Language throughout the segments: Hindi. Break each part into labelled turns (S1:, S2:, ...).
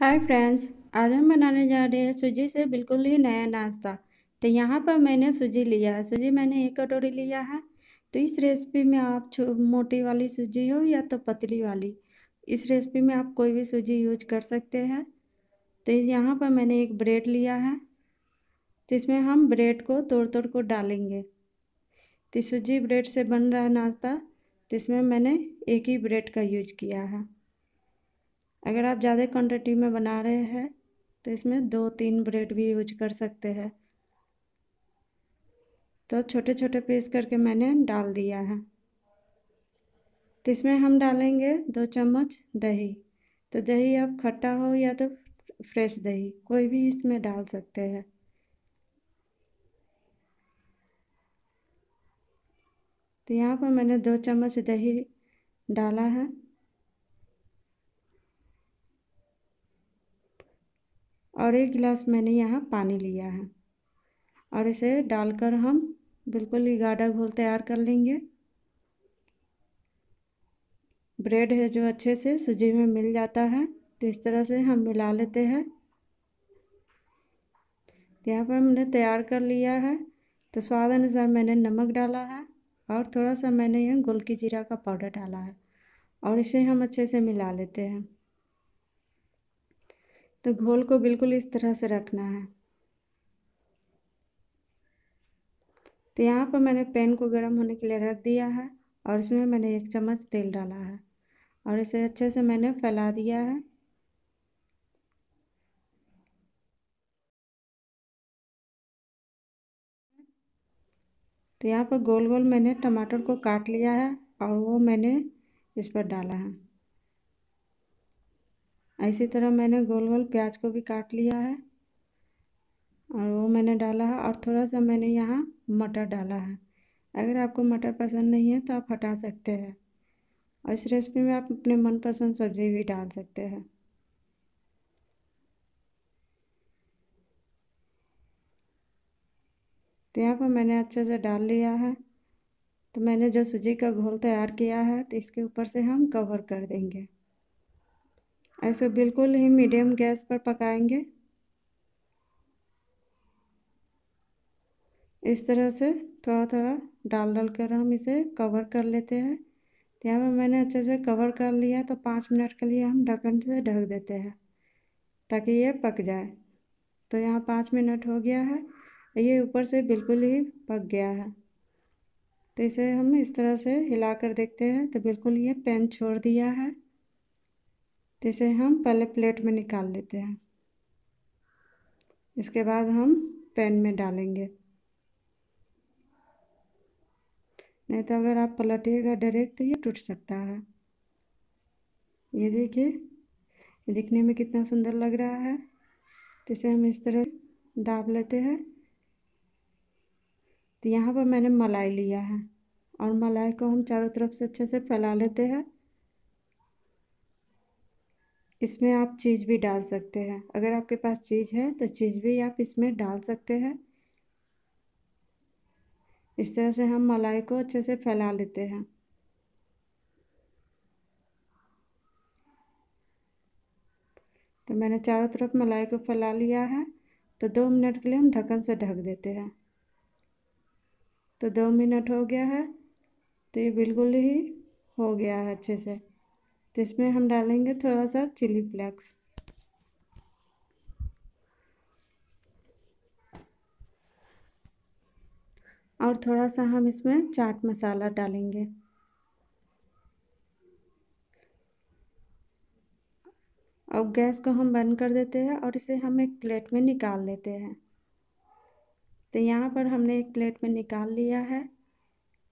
S1: हाय फ्रेंड्स, आज हम बनाने जा रहे हैं सूजी से बिल्कुल ही नया नाश्ता। तो यहाँ पर मैंने सूजी लिया है। सूजी, मैंने एक कटोरी लिया है। तो इस रेसिपी में आप मोटी वाली सूजी हो या तो पतली वाली, इस रेसिपी में आप कोई भी सूजी यूज़ कर सकते हैं। तो यहाँ पर मैंने एक ब्रेड लिया है। तो इसमें हम ब्रेड को तोड़ तोड़ को डालेंगे। तो सूजी ब्रेड से बन रहा है नाश्ता तो इसमें मैंने एक ही ब्रेड का यूज़ किया है। अगर आप ज़्यादा क्वान्टिटी में बना रहे हैं तो इसमें दो तीन ब्रेड भी यूज़ कर सकते हैं। तो छोटे छोटे पीस करके मैंने डाल दिया है। तो इसमें हम डालेंगे दो चम्मच दही। तो दही आप खट्टा हो या तो फ्रेश दही, कोई भी इसमें डाल सकते हैं। तो यहाँ पर मैंने दो चम्मच दही डाला है। और एक गिलास मैंने यहाँ पानी लिया है। और इसे डालकर हम बिल्कुल ही गाढ़ा घोल तैयार कर लेंगे। ब्रेड है जो अच्छे से सूजी में मिल जाता है तो इस तरह से हम मिला लेते हैं। यहाँ पर हमने तैयार कर लिया है तो स्वाद अनुसार मैंने नमक डाला है और थोड़ा सा मैंने यहाँ गुल की जीरा का पाउडर डाला है और इसे हम अच्छे से मिला लेते हैं। तो घोल को बिल्कुल इस तरह से रखना है। तो यहाँ पर मैंने पैन को गर्म होने के लिए रख दिया है और इसमें मैंने एक चम्मच तेल डाला है और इसे अच्छे से मैंने फैला दिया है। तो यहाँ पर गोल गोल मैंने टमाटर को काट लिया है और वो मैंने इस पर डाला है। इसी तरह मैंने गोल गोल प्याज को भी काट लिया है। और वो मैंने डाला है और थोड़ा सा मैंने यहाँ मटर डाला है। अगर आपको मटर पसंद नहीं है तो आप हटा सकते हैं। और इस रेसिपी में आप अपने मनपसंद सब्ज़ी भी डाल सकते हैं। तो यहाँ पर मैंने अच्छे से डाल लिया है। तो मैंने जो सूजी का घोल तैयार किया है तो इसके ऊपर से हम कवर कर देंगे। ऐसे बिल्कुल ही मीडियम गैस पर पकाएँगे। इस तरह से थोड़ा थोड़ा डाल डाल कर हम इसे कवर कर लेते हैं। यहाँ पर मैंने अच्छे से कवर कर लिया तो पाँच मिनट के लिए हम ढक्कन से ढक देते हैं ताकि ये पक जाए। तो यहाँ पाँच मिनट हो गया है, ये ऊपर से बिल्कुल ही पक गया है। तो इसे हम इस तरह से हिला कर देखते हैं तो बिल्कुल ये पैन छोड़ दिया है। तो इसे हम पहले प्लेट में निकाल लेते हैं। इसके बाद हम पैन में डालेंगे। नहीं तो अगर आप पलटिएगा डायरेक्ट तो ये टूट सकता है। ये देखिए दिखने में कितना सुंदर लग रहा है। तो इसे हम इस तरह दाब लेते हैं। तो यहाँ पर मैंने मलाई लिया है और मलाई को हम चारों तरफ़ से अच्छे से फैला लेते हैं। इसमें आप चीज़ भी डाल सकते हैं। अगर आपके पास चीज़ है तो चीज़ भी आप इसमें डाल सकते हैं। इस तरह से हम मलाई को अच्छे से फैला लेते हैं। तो मैंने चारों तरफ़ मलाई को फैला लिया है। तो दो मिनट के लिए हम ढक्कन से ढक देते हैं। तो दो मिनट हो गया है। तो ये बिल्कुल ही हो गया है अच्छे से। तो इसमें हम डालेंगे थोड़ा सा चिली फ्लेक्स। और थोड़ा सा हम इसमें चाट मसाला डालेंगे। अब गैस को हम बंद कर देते हैं और इसे हम एक प्लेट में निकाल लेते हैं। तो यहाँ पर हमने एक प्लेट में निकाल लिया है।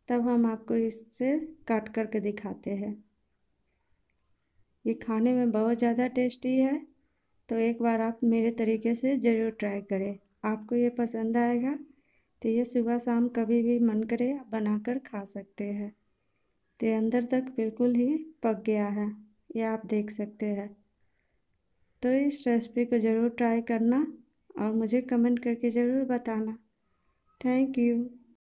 S1: तब हम आपको इससे काट करके दिखाते हैं। ये खाने में बहुत ज़्यादा टेस्टी है। तो एक बार आप मेरे तरीके से ज़रूर ट्राई करें। आपको ये पसंद आएगा तो ये सुबह शाम कभी भी मन करे बनाकर खा सकते हैं। तो अंदर तक बिल्कुल ही पक गया है, ये आप देख सकते हैं। तो इस रेसिपी को ज़रूर ट्राई करना और मुझे कमेंट करके ज़रूर बताना। Thank you.